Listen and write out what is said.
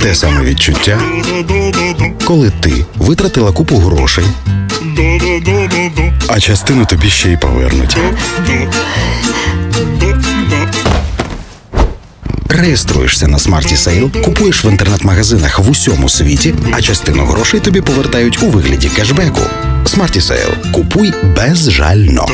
Те саме відчуття, коли ти витратила купу грошей, а частину тобі ще й повернуть. Реєструєшся на Smarty Sale, купуєш в інтернет-магазинах в усьому світі, а частину грошей тобі повертають у вигляді кешбеку. Smarty Sale Купуй безжально.